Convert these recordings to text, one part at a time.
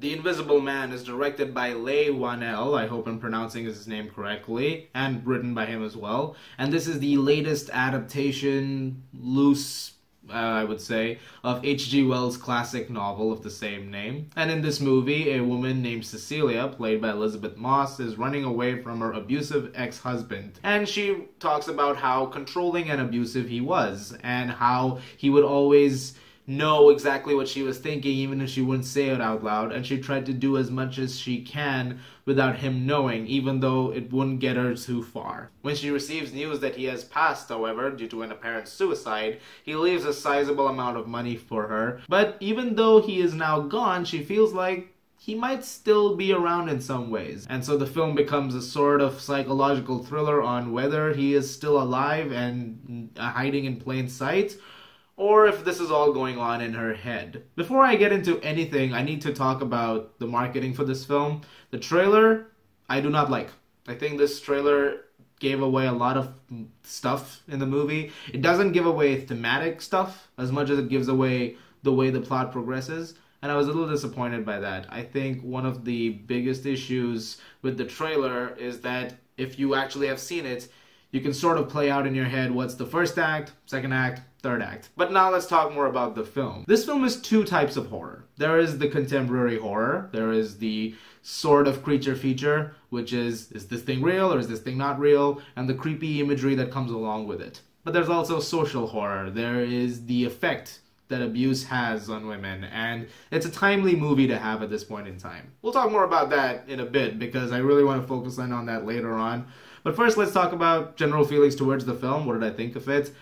The Invisible Man is directed by Leigh Whannell, I hope I'm pronouncing his name correctly, and written by him as well. And this is the latest adaptation, loose, uh, I would say, of H.G. Wells' classic novel of the same name. And in this movie, a woman named Cecilia, played by Elisabeth Moss, is running away from her abusive ex husband. And she talks about how controlling and abusive he was, and how he would always know exactly what she was thinking, even if she wouldn't say it out loud. And she tried to do as much as she can without him knowing, even though it wouldn't get her too far. When she receives news that he has passed, however, due to an apparent suicide, he leaves a sizable amount of money for her. But even though he is now gone, she feels like he might still be around in some ways. And so the film becomes a sort of psychological thriller on whether he is still alive and mm, hiding in plain sight or if this is all going on in her head. Before I get into anything, I need to talk about the marketing for this film. The trailer, I do not like. I think this trailer gave away a lot of stuff in the movie. It doesn't give away thematic stuff as much as it gives away the way the plot progresses. And I was a little disappointed by that. I think one of the biggest issues with the trailer is that if you actually have seen it, you can sort of play out in your head what's the first act, second act, third act. But now let's talk more about the film. This film is two types of horror. There is the contemporary horror, there is the sort of creature feature, which is is this thing real or is this thing not real, and the creepy imagery that comes along with it. But there's also social horror. There is the effect that abuse has on women, and it's a timely movie to have at this point in time. We'll talk more about that in a bit because I really want to focus in on that later on. But first, let's talk about general feelings towards the film. What did I think of it?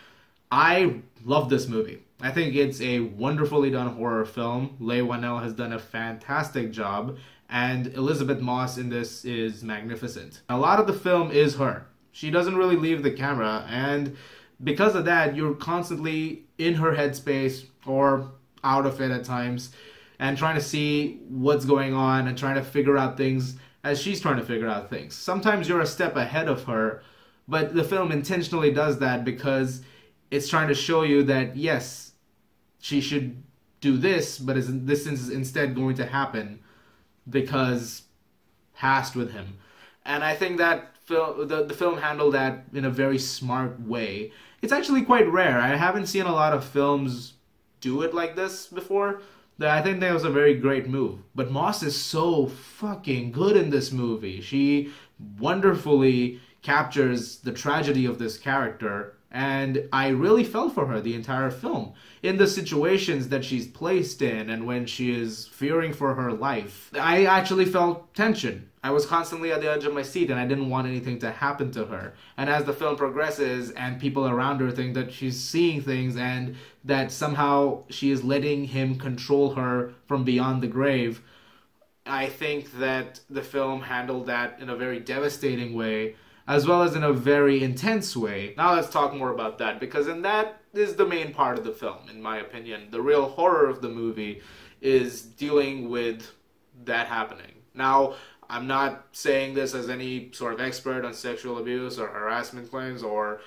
I love this movie. I think it's a wonderfully done horror film. Leigh Whannell has done a fantastic job, and Elisabeth Moss in this is magnificent. A lot of the film is her. She doesn't really leave the camera, and because of that, you're constantly in her headspace or out of it at times and trying to see what's going on and trying to figure out things as she's trying to figure out things. Sometimes you're a step ahead of her, but the film intentionally does that because it's trying to show you that yes, she should do this, but is this is instead going to happen because past with him. And I think that film the, the film handled that in a very smart way. It's actually quite rare. I haven't seen a lot of films do it like this before. I think that was a very great move. But Moss is so fucking good in this movie. She wonderfully captures the tragedy of this character and I really felt for her the entire film. In the situations that she's placed in and when she is fearing for her life, I actually felt tension. I was constantly at the edge of my seat and I didn't want anything to happen to her. And as the film progresses and people around her think that she's seeing things and that somehow she is letting him control her from beyond the grave, I think that the film handled that in a very devastating way as well as in a very intense way. Now let's talk more about that because in that is the main part of the film, in my opinion. The real horror of the movie is dealing with that happening. Now, I'm not saying this as any sort of expert on sexual abuse or harassment claims or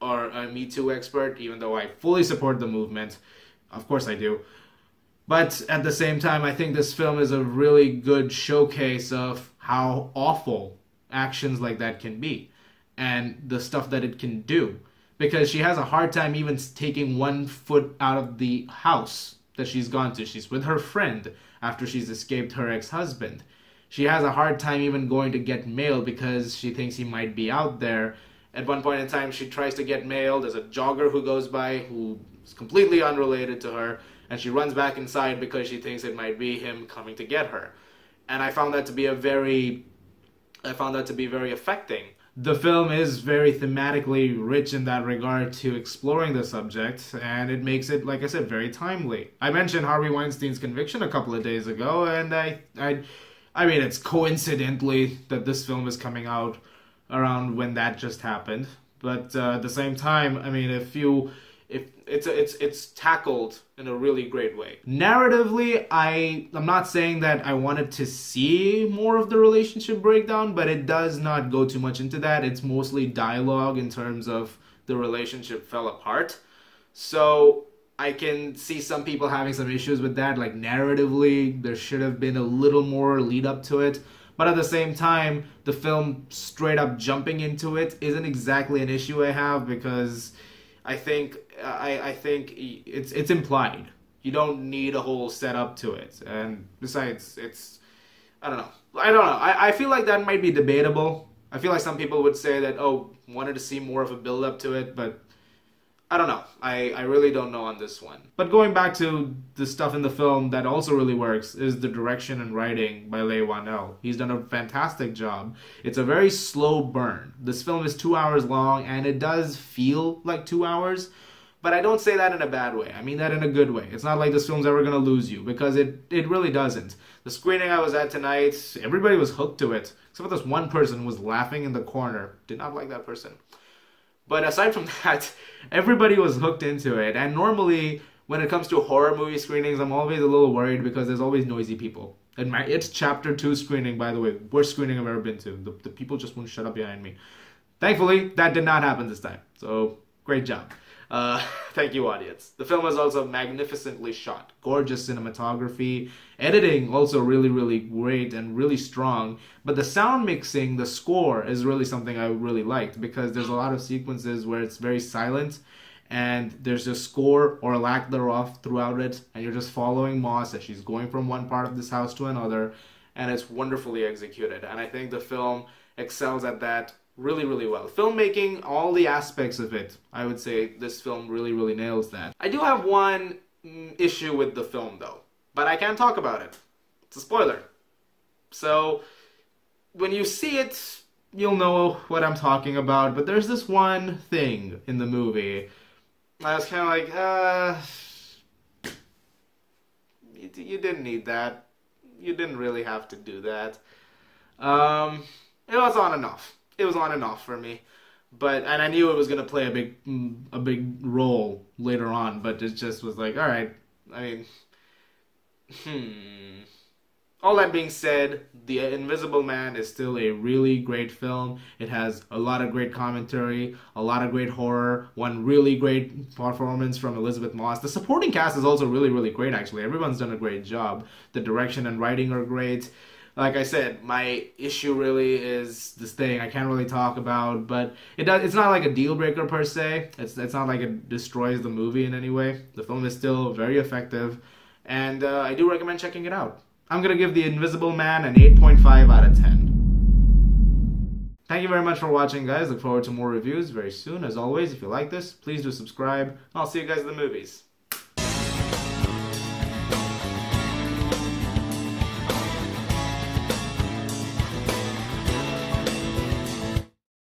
or a Me Too expert, even though I fully support the movement. Of course I do. But at the same time, I think this film is a really good showcase of how awful actions like that can be and the stuff that it can do because she has a hard time even taking one foot out of the house that she's gone to. She's with her friend after she's escaped her ex husband. She has a hard time even going to get mail because she thinks he might be out there. At one point in time, she tries to get mail. There's a jogger who goes by who is completely unrelated to her, and she runs back inside because she thinks it might be him coming to get her. And I found that to be a very I found that to be very affecting. The film is very thematically rich in that regard to exploring the subject, and it makes it, like I said, very timely. I mentioned Harvey Weinstein's conviction a couple of days ago, and I, I, I mean, it's coincidentally that this film is coming out around when that just happened. But uh, at the same time, I mean, if you if it's a, it's it's tackled in a really great way. Narratively, I I'm not saying that I wanted to see more of the relationship breakdown, but it does not go too much into that. It's mostly dialogue in terms of the relationship fell apart. So I can see some people having some issues with that. Like narratively, there should have been a little more lead up to it. But at the same time, the film straight up jumping into it isn't exactly an issue I have because I think I, I think it's it's implied. You don't need a whole setup to it. And besides, it's I don't know. I don't know. I, I feel like that might be debatable. I feel like some people would say that oh wanted to see more of a build up to it, but I don't know. I, I really don't know on this one. But going back to the stuff in the film that also really works is the direction and writing by Leigh Whannell. He's done a fantastic job. It's a very slow burn. This film is two hours long and it does feel like two hours, but I don't say that in a bad way. I mean that in a good way. It's not like this film's ever gonna lose you because it, it really doesn't. The screening I was at tonight, everybody was hooked to it. Except for this one person who was laughing in the corner. Did not like that person. But aside from that, everybody was hooked into it. And normally, when it comes to horror movie screenings, I'm always a little worried because there's always noisy people. And my it's chapter two screening, by the way, worst screening I've ever been to. The, the people just wouldn't shut up behind me. Thankfully, that did not happen this time. So great job. Uh, thank you, audience. The film is also magnificently shot. Gorgeous cinematography. Editing also really, really great and really strong. But the sound mixing, the score, is really something I really liked because there's a lot of sequences where it's very silent and there's a score or lack thereof throughout it, and you're just following Moss as she's going from one part of this house to another, and it's wonderfully executed. And I think the film excels at that really, really well. Filmmaking, all the aspects of it, I would say this film really, really nails that. I do have one mm, issue with the film though, but I can't talk about it. It's a spoiler. So, when you see it, you'll know what I'm talking about, but there's this one thing in the movie. I was kind of like, uh, you, you didn't need that. You didn't really have to do that. Um, it was on enough it was on and off for me. But and I knew it was gonna play a big a big role later on, but it just was like, all right. I mean, hmm. All that being said, The Invisible Man is still a really great film. It has a lot of great commentary, a lot of great horror, one really great performance from Elisabeth Moss. The supporting cast is also really, really great, actually. Everyone's done a great job. The direction and writing are great like I said, my issue really is this thing I can't really talk about, but it does. It's not like a deal breaker per se. It's it's not like it destroys the movie in any way. The film is still very effective, and uh, I do recommend checking it out. I'm gonna give The Invisible Man an 8.5 out of 10. Thank you very much for watching, guys. Look forward to more reviews very soon. As always, if you like this, please do subscribe. I'll see you guys in the movies.